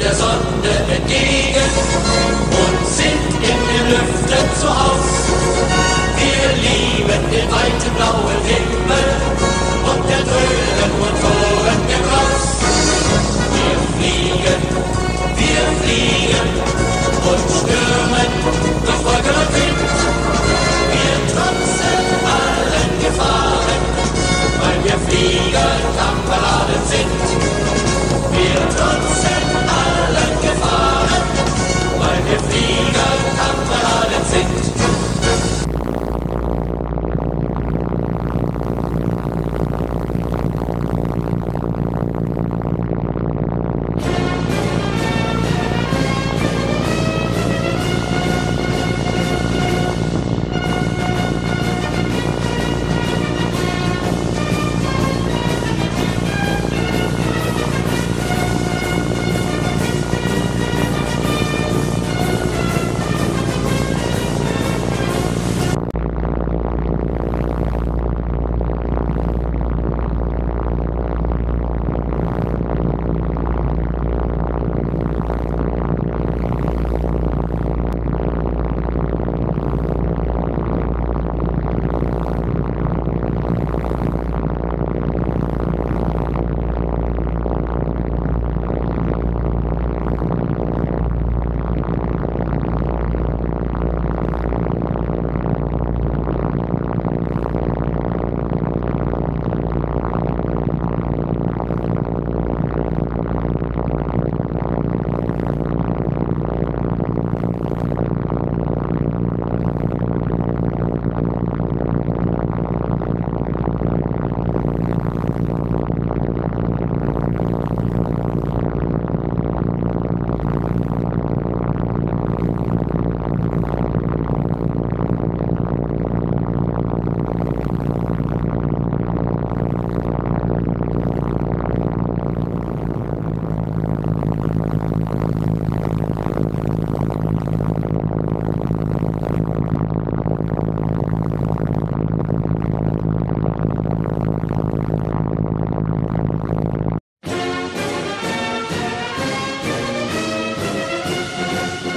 der Sonne entgegen und sind in den Lüften zu Hause.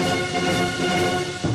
Música